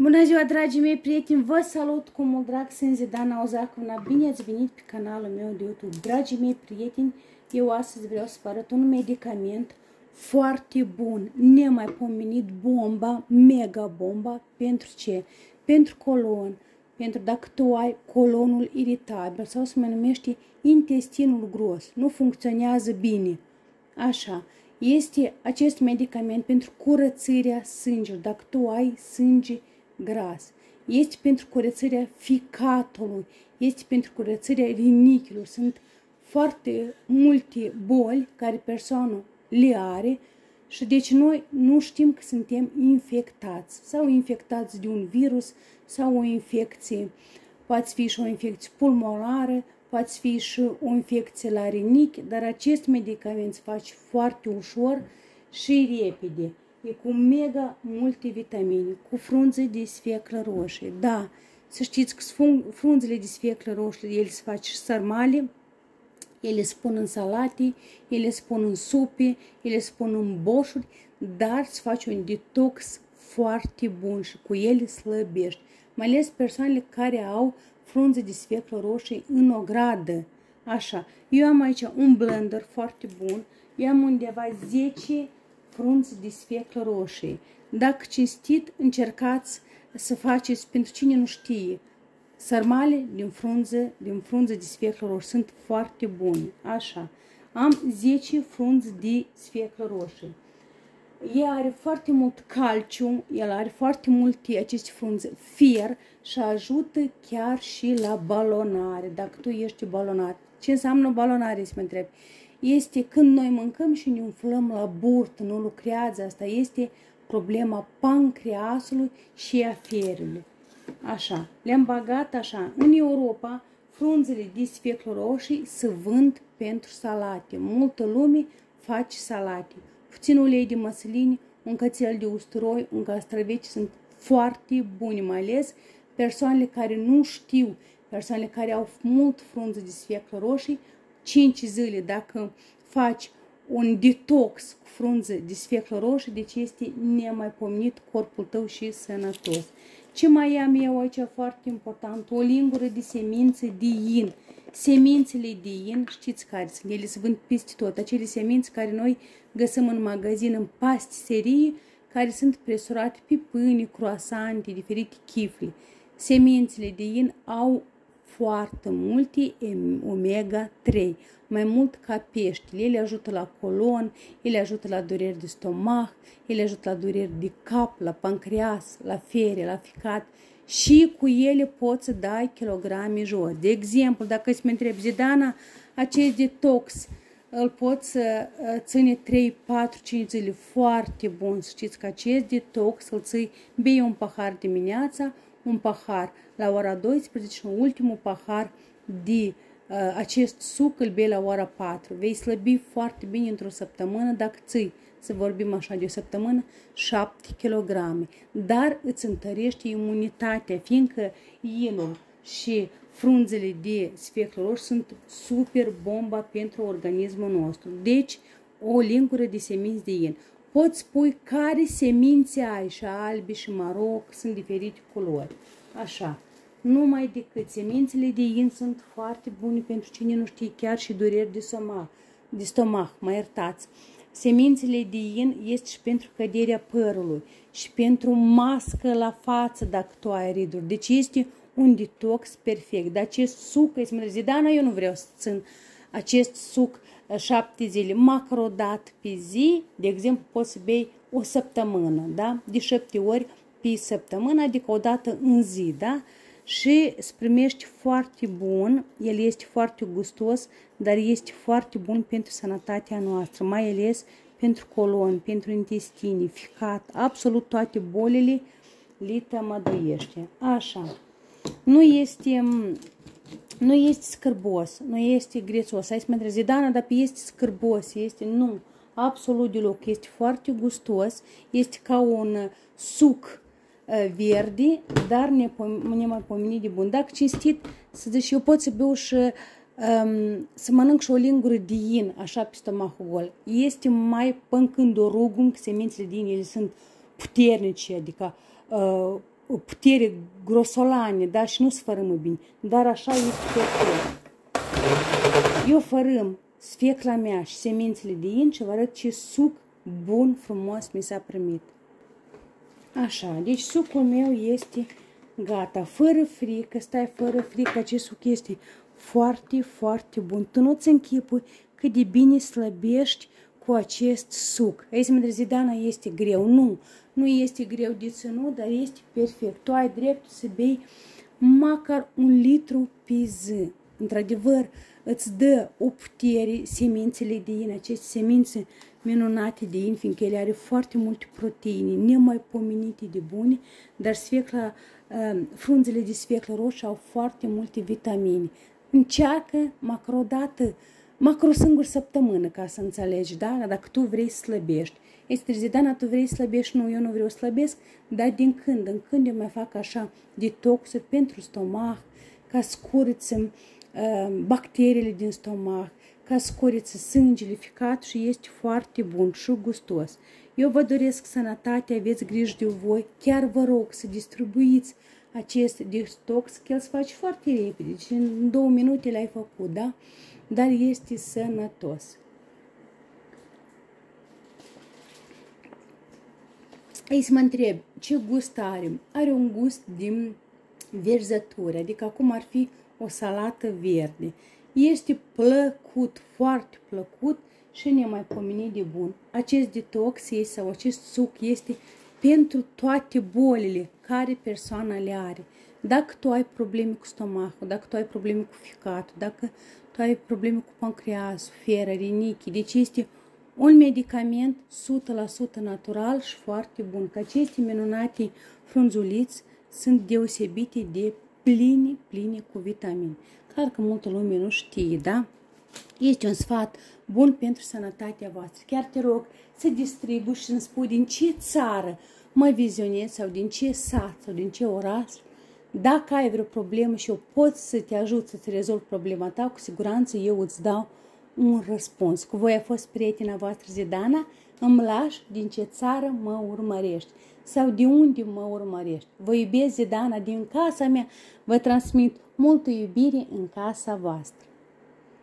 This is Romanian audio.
Bună ziua, dragii mei prieteni! Vă salut cu mult drag, sunt Zidana Ozacovna. Bine ați venit pe canalul meu de YouTube. Dragii mei prieteni, eu astăzi vreau să vă arăt un medicament foarte bun, nemaipomenit, bomba, mega bomba. Pentru ce? Pentru colon. Pentru dacă tu ai colonul iritabil sau se mai numește intestinul gros, nu funcționează bine. Așa, este acest medicament pentru curățirea sângelui. Dacă tu ai sânge gras, este pentru curățirea ficatului, este pentru curățirea rinichilor. Sunt foarte multe boli care persoana le are și deci noi nu știm că suntem infectați sau infectați de un virus sau o infecție. Poate fi și o infecție pulmonară, poate fi și o infecție la rinichi, dar acest medicament se face foarte ușor și repede. E cu mega multe vitamine, cu frunze de sfeclă roșie. Da, să știți că frunzele de sfeclă roșie, ele se face și sarmale, ele se pun în salate, ele se pun în supe, ele se pun în boșuri, dar se face un detox foarte bun și cu ele slăbești. Mai ales persoanele care au frunze de sfeclă roșie în o gradă. Așa, eu am aici un blender foarte bun, eu am undeva 10 frunze de sfeclă roșie. Dacă cinstit, încercați să faceți, pentru cine nu știe, Sarmale din frunze, din frunze de sfeclă roșie sunt foarte bune. Așa. Am 10 frunze de sfeclă roșie. El are foarte mult calcium, el are foarte multe aceste frunze, fier și ajută chiar și la balonare. Dacă tu ești balonar, ce înseamnă balonare, să mă întreb? Este când noi mâncăm și ne umflăm la burtă, nu lucrează asta, este problema pancreasului și a fierului. Așa, le-am bagat așa. În Europa, frunzele de sfeclă roșii se vând pentru salate. Multă lume face salate. Puțin ulei de măsline, un cățel de usturoi, un castraveți sunt foarte buni, mai ales persoanele care nu știu, persoanele care au mult frunze de sfeclă roșii, 5 zile dacă faci un detox cu frunze de sfeclă roșie, deci este nemaipomenit corpul tău și sănătos. Ce mai am eu aici foarte important? O lingură de semințe de in. Semințele de in, știți care sunt? Ele se vând peste tot. Acele semințe care noi găsim în magazin, în pastiserie, care sunt presurate pe pâine, croasante, diferite chifle. Semințele de in au foarte multe omega-3, mai mult ca peștele. Ele ajută la colon, ele ajută la dureri de stomac, ele ajută la dureri de cap, la pancreas, la fere, la ficat și cu ele poți să dai kilograme jos. De exemplu, dacă îți mă întrebi, Zidana, acest detox, îl poți să uh, ține 3, 4, 5 zile foarte bun. Știți că acest detox îl ții, bei un pahar dimineața, un pahar la ora 12 și un ultimul pahar de uh, acest suc îl bei la ora 4. Vei slăbi foarte bine într-o săptămână dacă ții, să vorbim așa de o săptămână, 7 kg. Dar îți întărește imunitatea, fiindcă inul și frunzele de sfeclă roșu sunt super bomba pentru organismul nostru. Deci, o lingură de seminți de in. Poți spui care semințe ai și albi și maroc, sunt diferite culori. Așa. Numai decât semințele de in sunt foarte bune pentru cine nu știe chiar și dureri de stomac, de stomac, mă iertați. Semințele de in este și pentru căderea părului și pentru mască la față dacă tu ai riduri. Deci este un detox perfect. Dar acest suc, îți mă zice, da, eu nu vreau să țin acest suc șapte zile, macrodat pe zi, de exemplu, poți să bei o săptămână, da? De șapte ori pe săptămână, adică o dată în zi, da? Și îți primești foarte bun, el este foarte gustos, dar este foarte bun pentru sănătatea noastră, mai ales pentru colon, pentru intestine, ficat, absolut toate bolile le tămăduiește. Așa. Nu este nu este scârbos, nu este grețos. Hai să mă întrezi, Dana, dar este scârbos, este, nu, absolut deloc, este foarte gustos, este ca un suc uh, verde, dar nemaipomenit de bun. Dacă cinstit, să zici, eu pot să beau și um, să mănânc și o lingură de in, așa pe stomacul gol. Este mai până când o rugum, că semințele din ele sunt puternice, adică uh, putere grosolane, da, și nu sfărâmă bine, dar așa este perfect. Eu fărâm sfecla mea și semințele de in și vă arăt ce suc bun, frumos mi s-a primit. Așa, deci sucul meu este gata, fără frică, stai fără frică, acest suc este foarte, foarte bun. Tu nu-ți închipui cât de bine slăbești cu acest suc. Aici mă Zidana este greu. Nu, nu este greu de ținut, dar este perfect. Tu ai dreptul să bei măcar un litru pe zi. Într-adevăr, îți dă o putere semințele de in, aceste semințe minunate de in, fiindcă ele are foarte multe proteine, nemaipomenite de bune, dar sfecla, uh, frunzele de sfeclă roșie au foarte multe vitamine. Încearcă măcar o dată, măcar o singură săptămână ca să înțelegi, da? Dacă tu vrei să slăbești. Este Zidana, tu vrei să slăbești? Nu, eu nu vreau să slăbesc, dar din când în când eu mai fac așa detoxuri pentru stomac, ca să curățăm uh, bacteriile din stomac, ca să curăță sângele ficat și este foarte bun și gustos. Eu vă doresc sănătate, aveți grijă de voi, chiar vă rog să distribuiți acest detox, că el se face foarte repede, deci în două minute l-ai făcut, da? Dar este sănătos. Aici mă întreb, ce gust are? Are un gust din verzătură, adică acum ar fi o salată verde. Este plăcut, foarte plăcut și nemaipomenit de bun. Acest detox este, sau acest suc este pentru toate bolile care persoana le are. Dacă tu ai probleme cu stomacul, dacă tu ai probleme cu ficatul, dacă tu ai probleme cu pancreasul, fieră, rinichi, deci este un medicament 100% natural și foarte bun. Că aceste minunate frunzuliți sunt deosebite de pline, pline cu vitamini. Clar că multă lume nu știe, da? Este un sfat bun pentru sănătatea voastră. Chiar te rog să distribui și să-mi spui din ce țară mă vizionezi sau din ce sat sau din ce oraș. Dacă ai vreo problemă și eu pot să te ajut să-ți rezolv problema ta, cu siguranță eu îți dau un răspuns. Cu voi a fost prietena voastră Zidana, îmi lași din ce țară mă urmărești sau de unde mă urmărești. Vă iubesc Zidana din casa mea, vă transmit multă iubire în casa voastră.